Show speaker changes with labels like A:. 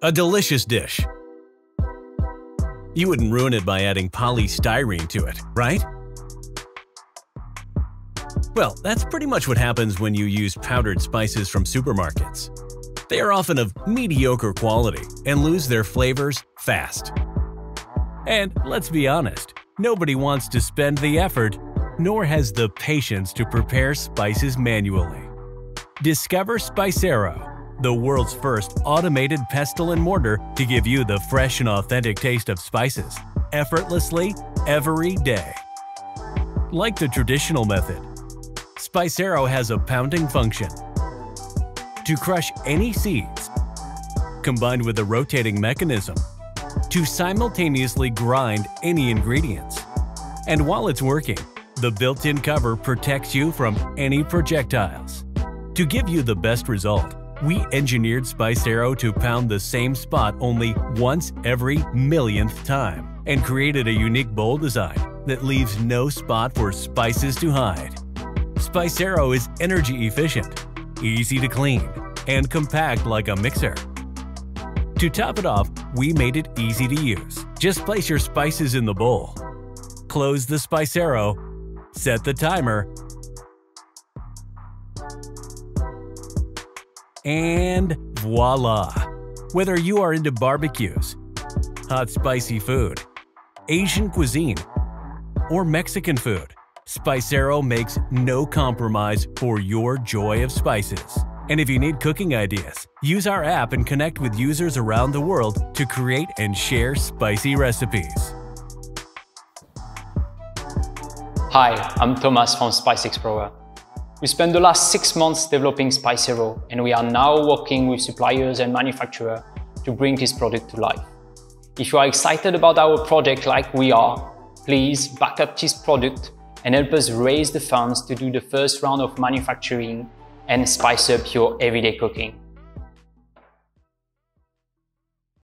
A: A delicious dish. You wouldn't ruin it by adding polystyrene to it, right? Well, that's pretty much what happens when you use powdered spices from supermarkets. They are often of mediocre quality and lose their flavors fast. And let's be honest, nobody wants to spend the effort, nor has the patience to prepare spices manually. Discover SpiceHero, the world's first automated pestle and mortar to give you the fresh and authentic taste of spices, effortlessly, every day. Like the traditional method, SpiceHero has a pounding function to crush any seeds, combined with a rotating mechanism to simultaneously grind any ingredients. And while it's working, the built-in cover protects you from any projectiles. To give you the best result, we engineered SpiceHero to pound the same spot only once every millionth time and created a unique bowl design that leaves no spot for spices to hide. SpiceHero is energy efficient, easy to clean, and compact like a mixer. To top it off, we made it easy to use. Just place your spices in the bowl. Close the SpiceHero, set the timer, And voila! Whether you are into barbecues, hot spicy food, Asian cuisine, or Mexican food, SpiceHero makes no compromise for your joy of spices. And if you need cooking ideas, use our app and connect with users around the world to create and share spicy recipes.
B: Hi, I'm Thomas from SpiceXplorer. We spent the last six months developing SpiceHero, and we are now working with suppliers and manufacturers to bring this product to life. If you are excited about our project like we are, please back up this product and help us raise the funds to do the first round of manufacturing and spice up your everyday cooking.